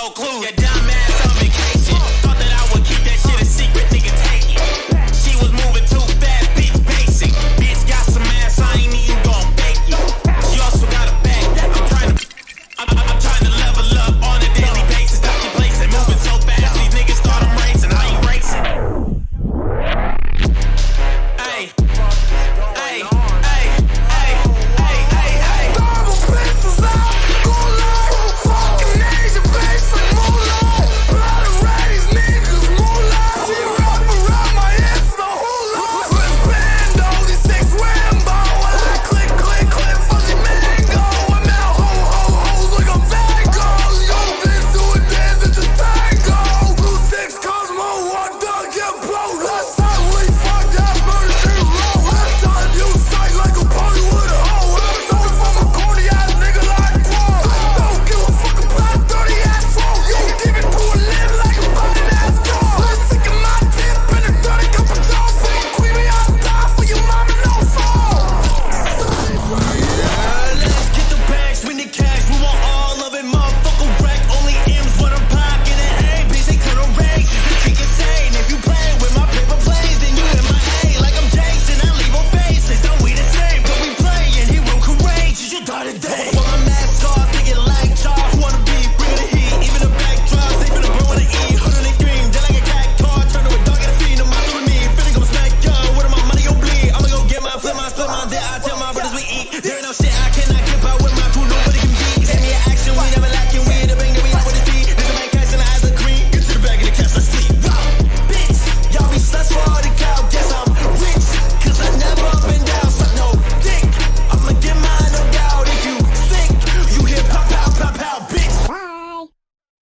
no clue. You're dumb. I'm mad.